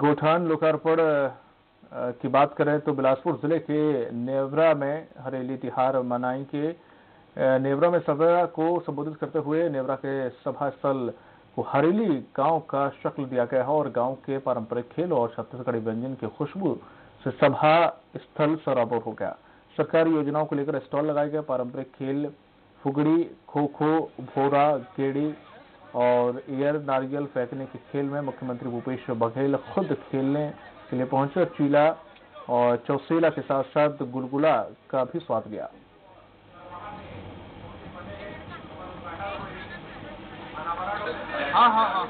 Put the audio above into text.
गोठान लोकार्पण की बात करें तो बिलासपुर ज़िले के नेवरा में हरेली तिहार मनाई के नेवरा में सभा को संबोधित करते हुए नेवरा के सभा स्थल को हरेली गाँव का शक्ल दिया गया है और गाँव के पारंपरिक खेल और छत्तीसगढ़ी व्यंजन की खुशबू से सभा स्थल सराबोर हो गया। सरकारी योजनाओं को लेकर स्टॉल लगाए गए, पारंपरिक खेल, फुगड़ी खो खो भोरा, गेड़ी और एयर नारियल फेंकने के खेल में मुख्यमंत्री भूपेश बघेल खुद खेलने के लिए पहुँचे और चीला और चौसेला के साथ साथ गुलगुला का भी स्वाद लिया हाँ हाँ हाँ।